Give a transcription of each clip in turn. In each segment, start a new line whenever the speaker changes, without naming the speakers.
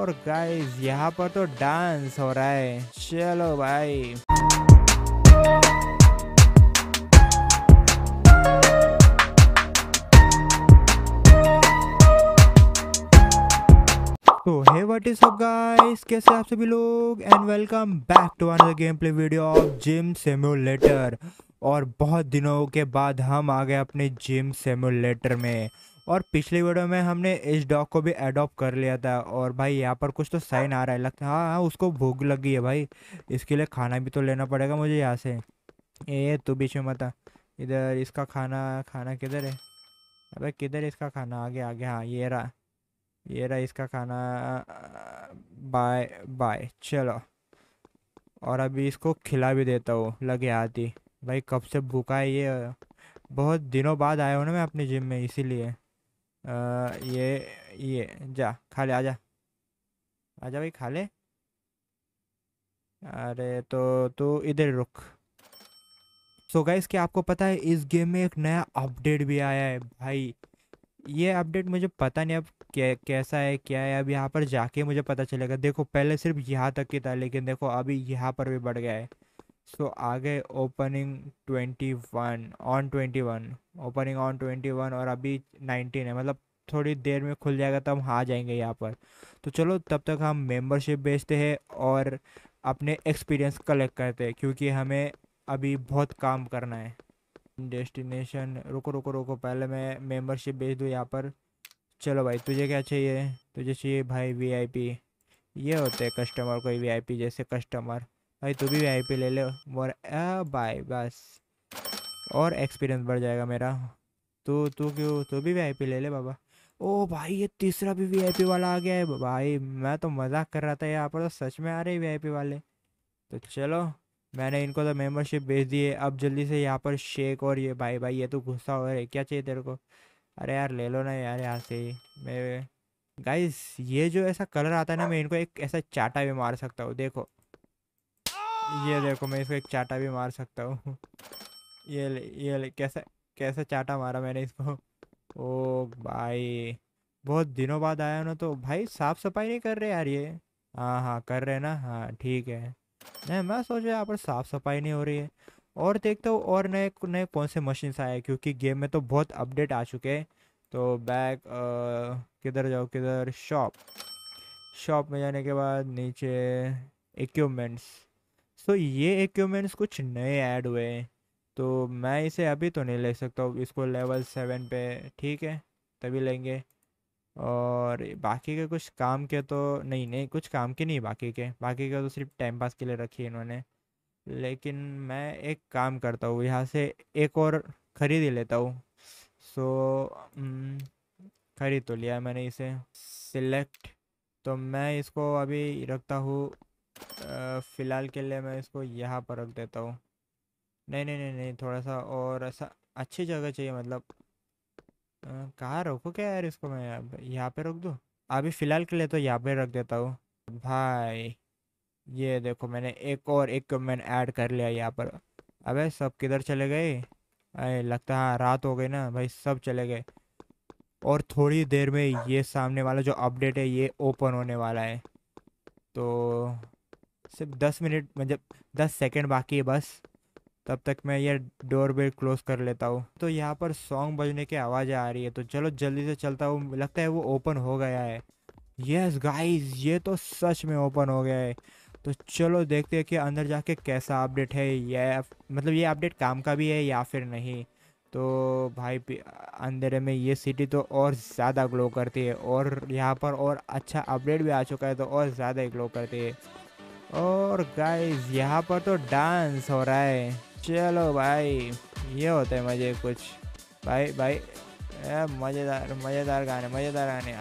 और गाइस यहाँ पर तो डांस हो रहा है। चलो भाई। तो hey what is up guys कैसे आप सभी लोग? And welcome back to another game play video of gym simulator और बहुत दिनों के बाद हम आ गए अपने जिम सिमुलेटर में। और पिछली वीडियो में हमने इस डॉग को भी अडॉप्ट कर लिया था और भाई यहाँ पर कुछ तो साइन आ रहा है। लगता हाँ हाँ उसको भूख लग है भाई। इसके लिए खाना भी तो लेना पड़ेगा मुझे यहाँ से। ये तू बीच में मत इधर इसका खाना खाना किधर है? अबे किधर इसका खाना? आगे आगे हाँ ये रहा। ये रहा इसका खाना। बाय बाय, चलो। और अभी इसको खिला भी देता हूँ, लगे आती भाई कब से भूखा है ये? बहुत दिनों बाद आया हूँ ना मैं अपने जिम में, इसीलिए। ये ये जा खा ले आजा आजा भाई खा ले अरे तो तू इधर रुक सो गाइस क्या आपको पता है, इस गेम में एक नया अपडेट भी आया है, भाई। ये अपडेट मुझे पता नहीं अब कैसा है, क्या है, अब यहाँ पर जाके मुझे पता चलेगा। देखो, पहले सिर्फ़ यहाँ तक की था, लेकिन देखो, अभी यहाँ पर भी बढ़ गया है। सो आगे opening twenty one on twenty one opening on twenty one और अभी नाइनटीन है। मतलब थोड़ी देर में खुल जाएगा तब हम आ जाएँगे यहाँ पर। तो चलो, तब तक हम मेंबरशिप बेचते हैं और अपने एक्सपीरियंस कलेक्ट करते हैं, क्योंकि हमें अभी बहुत काम करना है। डेस्टिनेशन रुको रुको रुको, पहले मैं मेंबरशिप बेच दूँ यहाँ पर। चलो भाई, तुझे क्या चाहिए? तुझे चाहिए भाई वीआईपी ये होते हैं कस्टमर कोई वीआईपी जैसे कस्टमर भाई तू भी वीआईपी ले ले। और भाई बस। और एक्सपीरियंस बढ़ जाएगा मेरा। तू तू क्यों? तू भी वीआईपी ले ले बाबा। ओ भाई ये तीसरा भी वीआईपी वाला आ गया है। भाई मैं तो मज़ाक कर रहा था यहाँ पर तो सच में आ रहे वीआईपी वाले। तो चलो मैंने इनको तो मेंबरशिप भेज दी है अब जल्दी से यहाँ पर शेक और ये भाई भाई ये तो गुस्सा हो रहा है। क्या चाहिए तेरे को? अरे यार ले लो ना यार यहाँ से। ही मैं गाइस ये जो ऐसा कलर आता है ना मैं इनको एक ऐसा चाटा भी मार सकता हूँ। देखो ये देखो, मैं इसको एक चाटा भी मार सकता हूँ। ये ले ये ले, कैसा कैसा चाटा मारा मैंने इसको? ओ भाई, बहुत दिनों बाद आया ना तो भाई साफ़ सफ़ाई नहीं कर रहे यार ये। हाँ हाँ कर रहे ना? हाँ ठीक है। नहीं, मैं सोच रहा यहाँ पर साफ़ सफ़ाई नहीं हो रही है। और देखता हूँ और नए नए कौन से मशीन्स आए क्योंकि गेम में तो बहुत अपडेट आ चुके हैं। तो बैग किधर जाओ किधर? शॉप शॉप में जाने के बाद नीचे इक्विपमेंट्स सो ये इक्विपमेंट्स कुछ नए ऐड हुए हैं। तो मैं इसे अभी तो नहीं ले सकता इसको लेवल सेवन पे ठीक है, तभी लेंगे। और बाकी के कुछ काम के तो नहीं नहीं, कुछ काम के नहीं बाकी के। बाकी के तो सिर्फ़ टाइम पास के लिए रखी है इन्होंने। लेकिन मैं एक काम करता हूँ, यहाँ से एक और ख़रीद ही लेता हूँ। सो खरीद तो लिया मैंने इसे सिलेक्ट तो मैं इसको अभी रखता हूँ फ़िलहाल के लिए मैं इसको यहाँ पर रख देता हूँ। नहीं नहीं नहीं नहीं थोड़ा सा और ऐसा अच्छी जगह चाहिए मतलब कहाँ रखूँ क्या यार इसको मैं? यहाँ पे रख दूँ? अभी फ़िलहाल के लिए तो यहाँ पे रख देता हूँ। भाई ये देखो मैंने एक और इक्विपमेंट ऐड कर लिया यहाँ पर। अबे सब किधर चले गए? अरे लगता हाँ, रात हो गई ना भाई सब चले गए। और थोड़ी देर में ये सामने वाला जो अपडेट है ये ओपन होने वाला है। तो सिर्फ़ दस मिनट मतलब दस सेकेंड बाकी है बस। तब तक मैं ये डोर बेल क्लोज कर लेता हूँ। तो यहाँ पर सॉन्ग बजने की आवाज़ें आ रही है तो चलो जल्दी से चलता हूँ। लगता है वो ओपन हो गया है। यस गाइस ये तो सच में ओपन हो गया है। तो चलो देखते हैं कि अंदर जाके कैसा अपडेट है, ये मतलब ये अपडेट काम का भी है या फिर नहीं। तो भाई अंधेरे में ये सिटी तो और ज़्यादा ग्लो करती है, और यहाँ पर और अच्छा अपडेट भी आ चुका है तो और ज़्यादा ग्लो करती है। और गाइस यहाँ पर तो डांस हो रहा है। चलो भाई, ये होता है मज़े कुछ। भाई भाई मज़ेदार मज़ेदार गाने मज़ेदार गाने।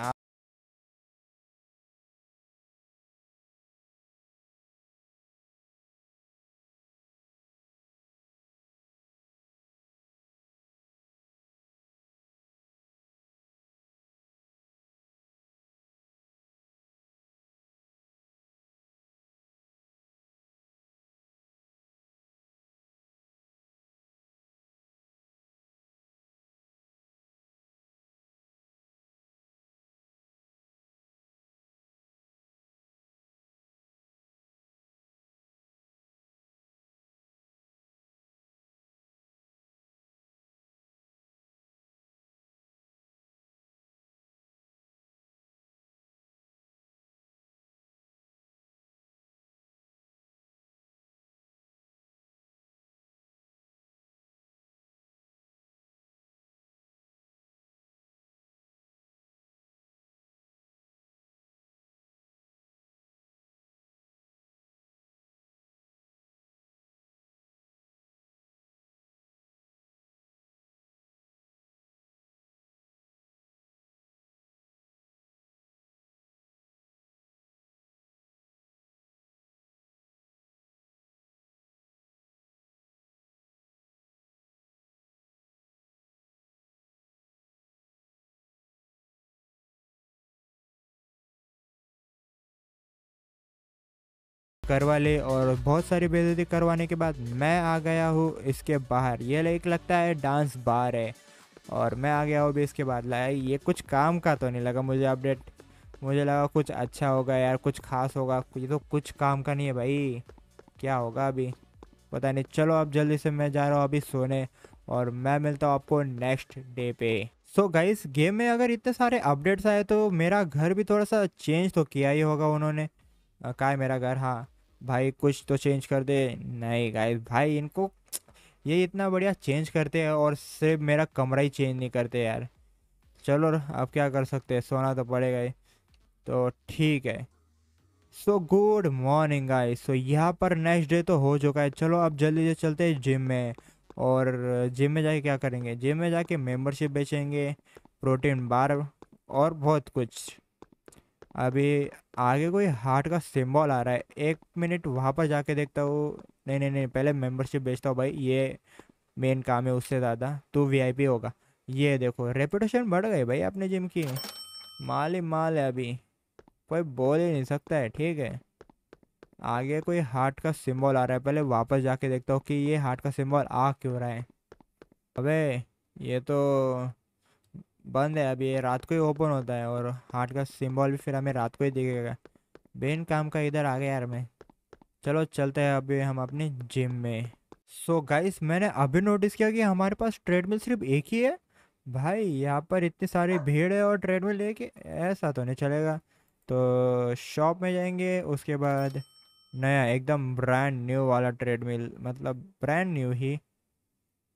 करवा ली और बहुत सारी बेजती करवाने के बाद मैं आ गया हूँ इसके बाहर। ये एक लगता है डांस बार है और मैं आ गया हूँ अभी इसके बाद लाया ये कुछ काम का तो नहीं लगा मुझे अपडेट। मुझे लगा कुछ अच्छा होगा यार, कुछ खास होगा। ये तो कुछ काम का नहीं है भाई। क्या होगा अभी? पता नहीं। चलो अब जल्दी से मैं जा रहा हूँ अभी सोने और मैं मिलता हूँ आपको नेक्स्ट डे पे। सो so गाइस गेम में अगर इतने सारे अपडेट्स आए तो मेरा घर भी थोड़ा सा चेंज तो किया ही होगा उन्होंने। कहा है मेरा घर? हाँ। भाई कुछ तो चेंज कर दे। नहीं गाइस भाई इनको ये इतना बढ़िया चेंज करते हैं और सिर्फ़ मेरा कमरा ही चेंज नहीं करते यार। चलो अब क्या कर सकते हैं? सोना तो पड़ेगा ही। तो ठीक है। So good morning guys so यहाँ पर नेक्स्ट डे तो हो चुका है। चलो अब जल्दी से चलते हैं जिम में। और जिम में जाके क्या करेंगे? जिम में जाके मेंबरशिप बेचेंगे प्रोटीन बार और बहुत कुछ। अभी आगे कोई हार्ट का सिंबल आ रहा है। एक मिनट वहाँ पर जाके देखता हूँ। नहीं नहीं नहीं, पहले मेंबरशिप बेचता हूँ भाई। ये मेन काम है उससे ज़्यादा। तो वीआईपी होगा। ये देखो रेपुटेशन बढ़ गई भाई अपने जिम की। माल ही माल है अभी। कोई बोल ही नहीं सकता है, ठीक है? आगे कोई हार्ट का सिंबल आ रहा है। पहले वापस जाके देखता हूँ कि ये हार्ट का सिंबल आ क्यों रहा है। अबे, ये तो बंद है, अभी ये रात को ही ओपन होता है और हार्ट का सिंबल भी फिर हमें रात को ही दिखेगा। बेन काम का इधर आ गया यार मैं। चलो चलते हैं अभी हम अपने जिम में। सो so गाइस मैंने अभी नोटिस किया कि हमारे पास ट्रेडमिल सिर्फ़ एक ही है। भाई, यहाँ पर इतनी सारी भीड़ है और ट्रेडमिल एक ऐसा तो नहीं चलेगा। तो शॉप में जाएँगे, उसके बाद नया एकदम ब्रांड न्यू वाला ट्रेडमिल मतलब ब्रांड न्यू ही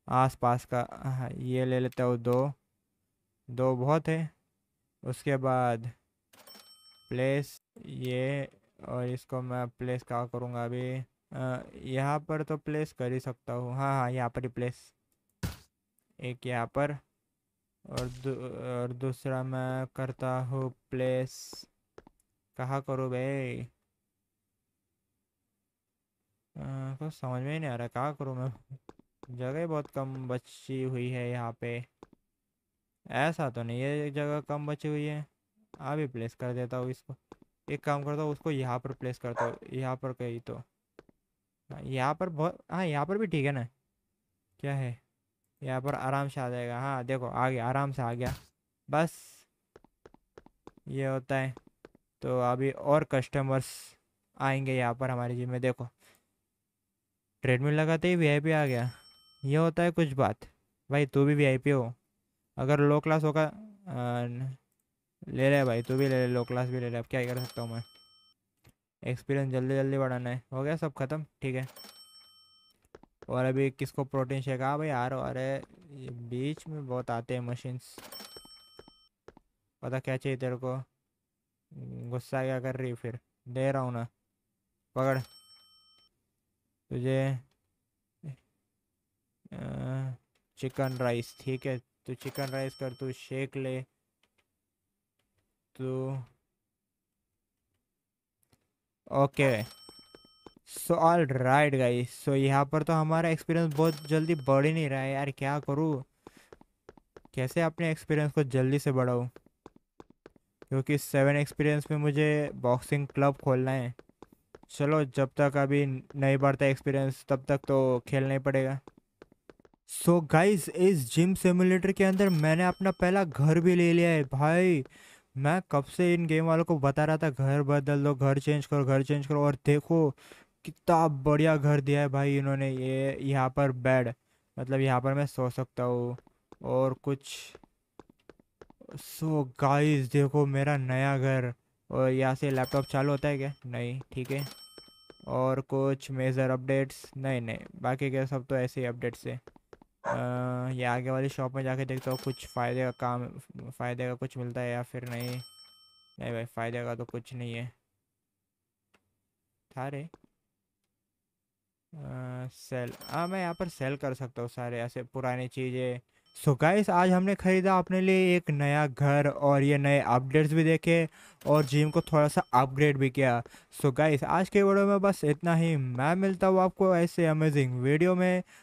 आस पास का। हाँ ये ले लेता हूँ दो। दो बहुत है। उसके बाद प्लेस ये और इसको मैं प्लेस कहाँ करूँगा अभी? यहाँ पर तो प्लेस कर ही सकता हूँ। हाँ हाँ यहाँ पर ही प्लेस एक यहाँ पर और दू, और दूसरा मैं करता हूँ प्लेस कहाँ करूँ भाई? कुछ समझ में नहीं आ रहा कहाँ करूँ मैं? जगह बहुत कम बची हुई है यहाँ पे। ऐसा तो नहीं है एक जगह कम बची हुई है। अभी प्लेस कर देता हूँ इसको। एक काम करता हूँ उसको यहाँ पर प्लेस करता हूँ यहाँ पर कहीं तो। हाँ, यहाँ पर बहुत हाँ यहाँ पर भी ठीक है ना? क्या है? यहाँ पर आराम से आ जाएगा। हाँ देखो आ गया आराम से आ गया। बस ये होता है। तो अभी और कस्टमर्स आएँगे यहाँ पर हमारी जिम में देखो। ट्रेडमिल लगाते ही वीआईपी आ गया। ये होता है कुछ बात। भाई तू भी वीआईपी हो। अगर लो क्लास होगा ले रहे भाई, तू भी ले ले लो क्लास भी ले ले, अब क्या कर सकता हूँ मैं? एक्सपीरियंस जल्दी जल्दी बढ़ाना है। हो गया सब ख़त्म? ठीक है। और अभी किसको प्रोटीन शेक आ भाई रहा अरे बीच में बहुत आते हैं मशीन्स पता क्या चाहिए तेरे को? गुस्सा क्या कर रही फिर? दे रहा हूँ ना। पकड़। तुझे चिकन राइस ठीक है। तू चिकन राइस कर, तू शेक ले तो okay. So all right guys, so यहाँ पर तो हमारा एक्सपीरियंस बहुत जल्दी बढ़ ही नहीं रहा है यार, क्या करूँ? कैसे अपने एक्सपीरियंस को जल्दी से बढ़ाऊँ? क्योंकि सेवन एक्सपीरियंस में मुझे बॉक्सिंग क्लब खोलना है। चलो, जब तक अभी नहीं बढ़ता एक्सपीरियंस तब तक तो खेलना ही पड़ेगा। सो so गाइस इस जिम सिमुलेटर के अंदर मैंने अपना पहला घर भी ले लिया है भाई। मैं कब से इन गेम वालों को बता रहा था, घर बदल दो, घर चेंज करो, घर चेंज करो। और देखो, कितना बढ़िया घर दिया है भाई इन्होंने। ये, यहाँ पर बेड मतलब यहाँ पर मैं सो सकता हूँ। और कुछ सो so गाइस देखो मेरा नया घर। और यहाँ से लैपटॉप चालू होता है क्या? नहीं, ठीक है। और कुछ मेजर अपडेट्स नहीं नहीं, बाकी क्या सब तो ऐसे ही अपडेट्स है। ये आगे वाली शॉप में जाके देखता हूँ, कुछ फ़ायदे का काम, फ़ायदे का कुछ मिलता है या फिर नहीं। नहीं भाई, फ़ायदे का तो कुछ नहीं है। था रे सेल हाँ मैं यहाँ पर सेल कर सकता हूँ सारे ऐसे पुरानी चीज़ें। सो so गाइस आज हमने ख़रीदा अपने लिए एक नया घर और ये नए अपडेट्स भी देखे और जिम को थोड़ा सा अपग्रेड भी किया। सो so गाइस आज के वीडियो में बस इतना ही। मैं मिलता हूँ आपको ऐसे अमेजिंग वीडियो में।